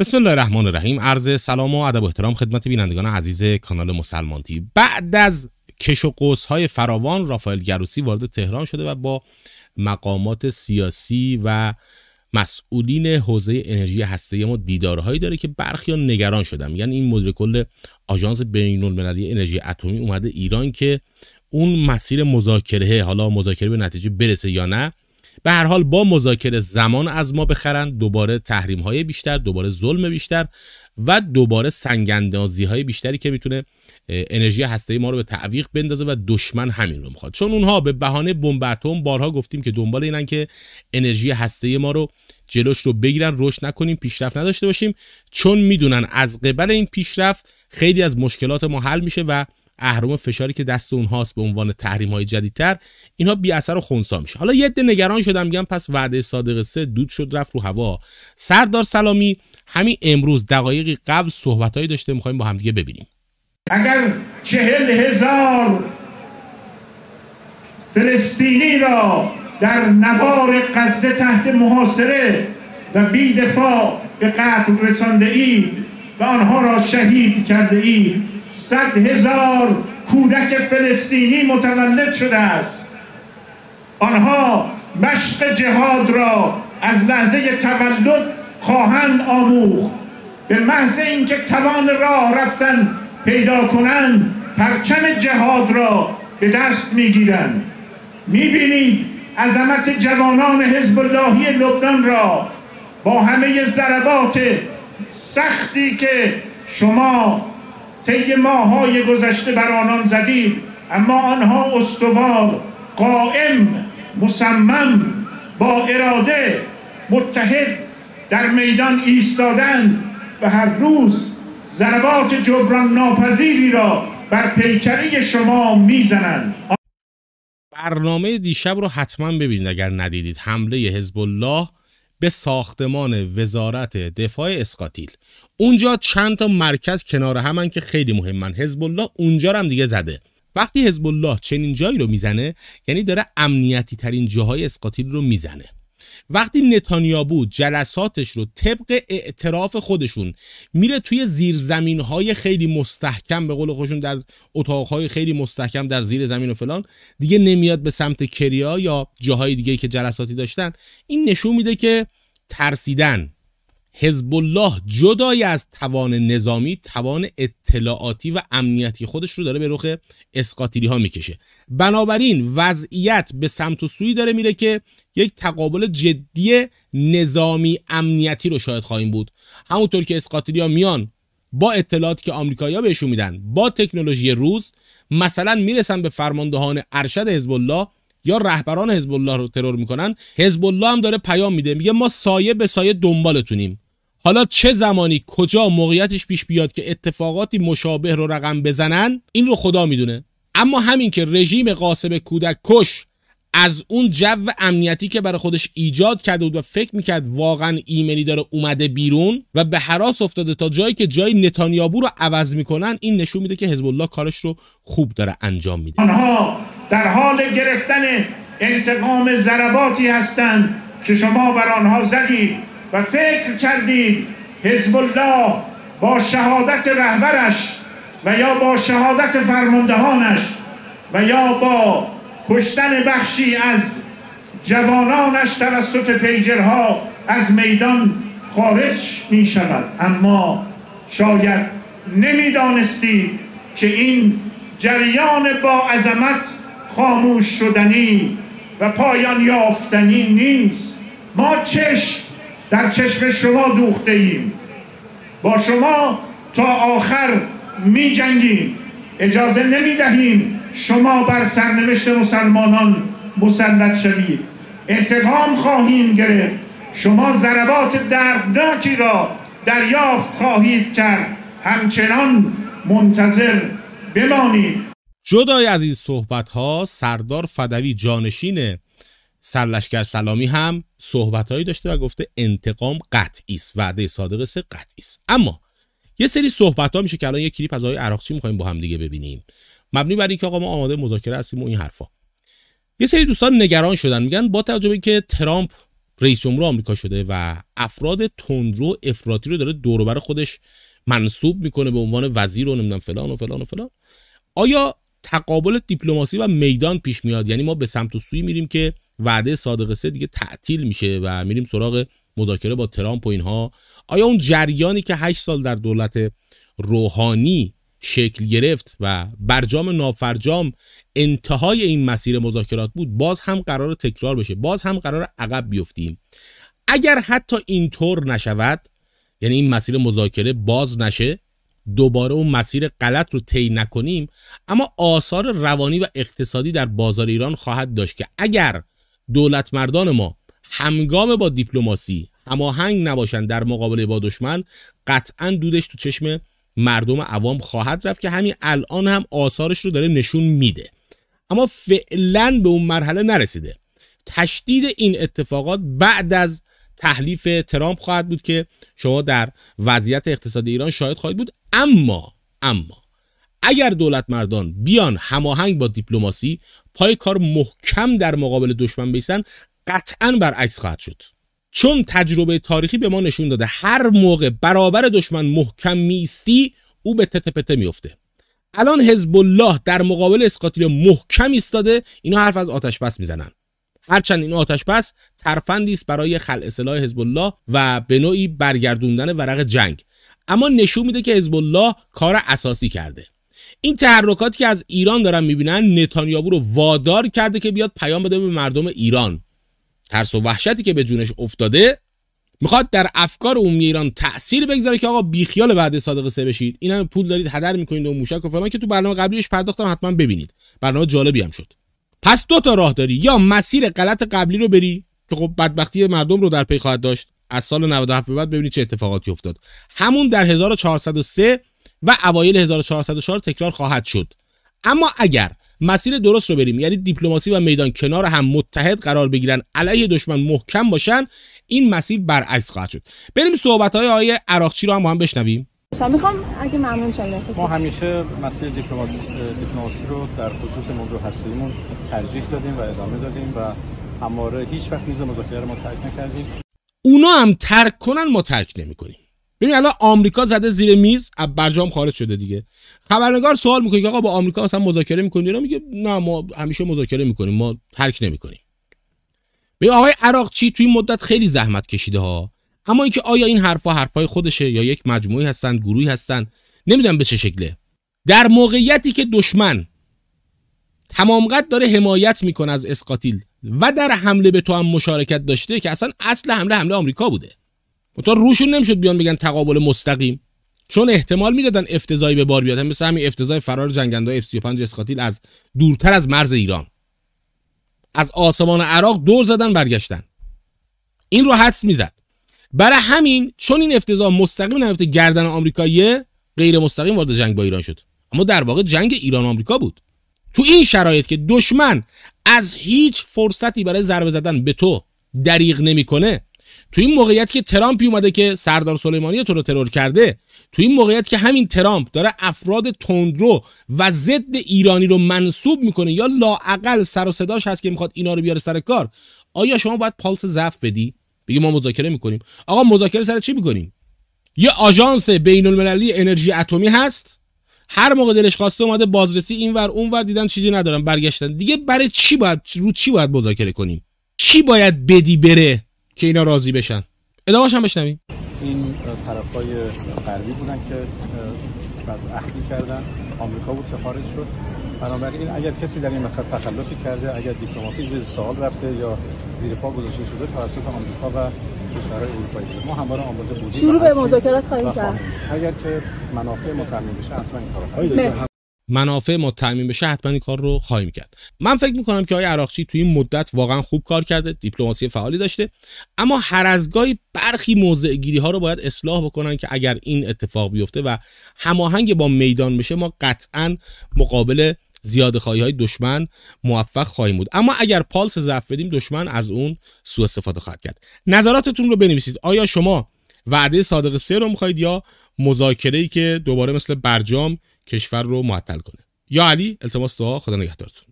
بسم الله الرحمن الرحیم. عرض سلام و ادب و احترام خدمت بینندگان عزیز کانال مسلمان تی بعد از کش و قوس های فراوان رافائل گروسی وارد تهران شده و با مقامات سیاسی و مسئولین حوزه انرژی هسته ما دیدارهایی داره که برخی نگران شدن. یعنی این مدیر کل آژانس بین المللی انرژی اتمی اومده ایران که اون مسیر مذاکره حالا مذاکره به نتیجه برسه یا نه به هر حال با مذاکره زمان از ما بخرن دوباره تحریم های بیشتر دوباره ظلم بیشتر و دوباره سنگندازی های بیشتری که می‌تونه انرژی هسته ما رو به تعویق بندازه و دشمن همین رو می‌خواد. چون اونها به بهانه بمب اتم بارها گفتیم که دنبال اینن که انرژی هسته ما رو جلوش رو بگیرن رشد نکنیم پیشرفت نداشته باشیم. چون می‌دونن از قبل این پیشرفت خیلی از مشکلات ما حل میشه و اهرم فشاری که دست اونهاست به عنوان تحریم های جدیدتر اینها بی اثر و خونسا میشه. حالا یه عده نگران شدم میگم پس وعده صادق سه دود شد رفت رو هوا. سردار سلامی همین امروز دقایقی قبل صحبتهایی داشته می‌خوایم با همدیگه ببینیم. اگر چهل هزار فلسطینی را در نوار غزه تحت محاصره و بی دفاع به قتل رسانده اید و آنها را شهید کرده اید صد هزار کودک فلسطینی متولد شده است. آنها مشق جهاد را از لحظه تولد خواهند آموخت. به محض اینکه توان راه رفتن پیدا کنند پرچم جهاد را به دست می‌گیرند. می‌بینید عظمت جوانان حزب اللهی لبنان را با همه ضربات سختی که شما طی ماهای گذشته بر آنان زدید اما آنها استوار قائم مصمم با اراده متحد در میدان ایستادن و هر روز ضربات جبران ناپذیری را بر پیکره شما می‌زنند. برنامه دیشب رو حتما ببینید اگر ندیدید. حمله حزب الله به ساختمان وزارت دفاع اسقاتیل اونجا چند تا مرکز کنار همن که خیلی مهمن حزب الله اونجا هم دیگه زده. وقتی حزب الله چنین جایی رو می‌زنه یعنی داره امنیتی ترین جاهای اسقاتیل رو می‌زنه. وقتی نتانیابو جلساتش رو طبق اعتراف خودشون میره توی زیرزمین های خیلی مستحکم به قول خودشون در اتاقهای خیلی مستحکم در زیر زمین و فلان دیگه نمیاد به سمت کریا یا جاهای دیگه که جلساتی داشتن. این نشون میده که ترسیدن. حزب الله جدای از توان نظامی توان اطلاعاتی و امنیتی خودش رو داره به رخ اسقاتیلی ها می‌کشه. بنابراین وضعیت به سمت و سوی داره میره که یک تقابل جدی نظامی امنیتی رو شاید خواهیم بود. همونطور که اسقاتیلی ها میان با اطلاعاتی که آمریکایی‌ها بهشون میدن با تکنولوژی روز مثلا می‌رسن به فرماندهان ارشد حزب الله یا رهبران حزب الله رو ترور می‌کنن. حزب الله هم داره پیام میده میگه ما سایه به سایه دنبالتونیم. حالا چه زمانی کجا موقعیتش پیش بیاد که اتفاقاتی مشابه رو رقم بزنن این رو خدا می‌دونه. اما همین که رژیم قاسب کودک کش از اون جو امنیتی که برای خودش ایجاد کرده بود و فکر می‌کرد واقعا ایمنی داره اومده بیرون و به حراس افتاده تا جایی که جای نتانیابو رو عوض می‌کنن این نشون میده که حزب الله کارش رو خوب داره انجام میده. آنها در حال گرفتن انتقام ضرباتی هستند که شما بر آنها زدید. و فکر کردید حزب الله با شهادت رهبرش و یا با شهادت فرماندهانش و یا با کشتن بخشی از جوانانش توسط پیجرها از میدان خارج می شود اما شاید نمی‌دانستید که این جریان با عظمت خاموش شدنی و پایان یافتنی نیست. ما چشم در چشم شما دوخته ایم. با شما تا آخر می جنگیم. اجازه نمی دهیم شما بر سرنوشت مسلمانان مسلط شوید. انتقام خواهیم گرفت. شما ضربات دردناکی را دریافت خواهید کرد. همچنان منتظر بمانید. جدای از این صحبت ها سردار فدوی جانشین سرلشکر سلامی هم صحبتهایی داشته و گفته انتقام قطعی است وعده صادق سه قطعی است. اما یه سری صحبت ها میشه که الان یه کلیپ از آقای عراقچی می‌خوایم با هم دیگه ببینیم. مبنی بر اینکه آقا ما آماده مذاکره هستیم و این حرفا. یه سری دوستان نگران شدن میگن با توجه به که ترامپ رئیس جمهور آمریکا شده و افراد تندرو افراطی رو داره دوربر خودش منصوب می‌کنه به عنوان وزیر و نمی‌دونم فلان و فلان و فلان. آیا تقابل دیپلماسی و میدان پیش میاد؟ یعنی ما به سمت و سوی میریم که وعده صادق سه دیگه تعطیل میشه و میریم سراغ مذاکره با ترامپ و اینها. آیا اون جریانی که 8 سال در دولت روحانی شکل گرفت و برجام نافرجام انتهای این مسیر مذاکرات بود باز هم قرار تکرار بشه باز هم قرار عقب بیفتیم. اگر حتی اینطور نشود یعنی این مسیر مذاکره باز نشه دوباره اون مسیر غلط رو طی نکنیم اما آثار روانی و اقتصادی در بازار ایران خواهد داشت که اگر دولت مردان ما همگام با دیپلماسی هماهنگ نباشند در مقابله با دشمن قطعا دودش تو چشم مردم عوام خواهد رفت که همین الان هم آثارش رو داره نشون میده. اما فعلا به اون مرحله نرسیده. تشدید این اتفاقات بعد از تحلیف ترامپ خواهد بود که شما در وضعیت اقتصادی ایران شاهد خواهید بود. اما اما اگر دولت مردان بیان هماهنگ با دیپلماسی پای کار محکم در مقابل دشمن بیسن قطعا برعکس خواهد شد. چون تجربه تاریخی به ما نشون داده هر موقع برابر دشمن محکم میستی او به تته پته میفته الان حزب الله در مقابل اسقاطیل محکم ایستاده اینا حرف از آتش بس می‌زنن. هرچند این آتش بس ترفندی است برای خلع سلاح حزب الله و به نوعی برگردوندن ورق جنگ. اما نشون میده که حزب الله کار اساسی کرده. این تحرکاتی که از ایران دارن می‌بینن نتانیاهو رو وادار کرده که بیاد پیام بده به مردم ایران. ترس و وحشتی که به جونش افتاده می‌خواد در افکار عمومی ایران تاثیر بگذاره که آقا بیخیال وعده صادق سه بشید. این هم پول دارید هدر می‌کنید و موشک و فلان که تو برنامه قبلیش پرداختم حتما ببینید. برنامه جالبی هم شد. پس دو تا راه داری. یا مسیر غلط قبلی رو بری که خب بدبختی مردم رو در پی خواهد داشت. از سال 97 به بعد ببینید چه اتفاقاتی افتاد. همون در 1403 و اوایل 1404 تکرار خواهد شد. اما اگر مسیر درست رو بریم یعنی دیپلماسی و میدان کنار هم متحد قرار بگیرن علیه دشمن محکم باشن این مسیر برعکس خواهد شد. بریم صحبت های آیه عراقچی رو هم با هم بشنویم. می‌خوام اگه ممنون ما همیشه مسیر دیپلماسی رو در خصوص موضوع هستیمون ترجیح دادیم و ادامه دادیم و همواره هیچ وقت میز مذاکره ما ترک نکردیم. اونا هم ترک کنن ما ترک نمی‌کنیم. ببین الان آمریکا زده زیر میز از برجام خارج شده دیگه. خبرنگار سوال می‌کنه که آقا با آمریکا مثلا مذاکره می‌کنید اینا میگه نه ما همیشه مذاکره می‌کنیم ما ترک نمی‌کنیم. به آقای عراقچی توی مدت خیلی زحمت کشیده ها. اما اینکه آیا این حرفا حرفای خودشه یا یک مجموعی هستن گروهی هستن نمی‌دونم به چه شکله. در موقعیتی که دشمن تمام قد داره حمایت می‌کنه از اسقاتیل و در حمله به تو هم مشارکت داشته که اصلا اصل حمله حمله آمریکا بوده. تو روشون نمی‌شد بیان بگن تقابل مستقیم. چون احتمال می‌دادن افتضایی به بار بیاد. مثل همین افتضای فرار جنگنده F35 اسقاتیل از دورتر از مرز ایران. از آسمان عراق دور زدن برگشتن. این رو حدس می‌زد. برای همین چون این افتضاح مستقیم نرفته گردن آمریکایی غیر مستقیم وارد جنگ با ایران شد. اما در واقع جنگ ایران آمریکا بود. تو این شرایط که دشمن از هیچ فرصتی برای ضربه زدن به تو دریغ نمی‌کنه تو این موقعیت که ترامپی اومده که سردار سلیمانی تو رو ترور کرده تو این موقعیت که همین ترامپ داره افراد تندرو و ضد ایرانی رو منصوب می‌کنه یا لاعقل سر و صداش هست که می‌خواد اینا رو بیاره سر کار آیا شما باید پالس ضعف بدی؟ بگی ما مذاکره می‌کنیم. آقا مذاکره سر چی می‌کنیم؟ یه آژانس بین المللی انرژی اتمی هست. هر موقع دلش خواسته اومده بازرسی اینور اونور دیدن چیزی ندارن برگشتن. دیگه برای چی باید رو چی باید مذاکره کنیم؟ چی باید بدی بره؟ که اینا راضی بشن. ادامهش هم بشنویم. این طرف های غربی بودن که بعد عهدی کردن. آمریکا بود که خارج شد. بنابراین اگر کسی در این مسئله تخلفی کرده اگر دیپلماسی زیر سوال رفته یا زیر پا گذاشته شده توسط آمریکا و کشورهای اروپایی ما همواره آماده بودیم شروع به مذاکرات خواهیم کرد. اگر که منافع متضمن بشه حتما این کارو منافع ما تامین بشه حتما این کار رو خواهیم کرد. من فکر می‌کنم که آقای عراقچی توی این مدت واقعا خوب کار کرده دیپلماسی فعالی داشته. اما هر از گاهی برخی موضع گیری ها رو باید اصلاح بکنن که اگر این اتفاق بیفته و هماهنگ با میدان بشه ما قطعا مقابل زیاد خواهی های دشمن موفق خواهیم بود. اما اگر پالس ضعف بدیم دشمن از اون سوء استفاده خواهد کرد. نظراتتون رو بنویسید. آیا شما وعده صادق سه رو می‌خواهید یا مذاکره ای که دوباره مثل برجام کشور رو معطل کنه. یا علی التماس دعا خدا نگهدارتون.